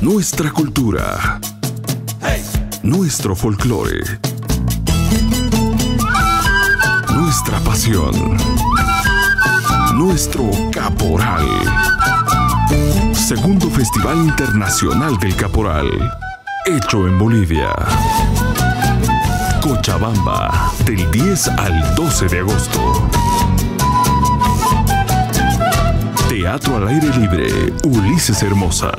Nuestra cultura. Nuestro folclore. Nuestra pasión. Nuestro caporal. Segundo Festival Internacional del Caporal. Hecho en Bolivia. Cochabamba, del 10 al 12 de agosto. Teatro al aire libre, Ulises Hermosa.